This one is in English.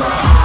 Wow.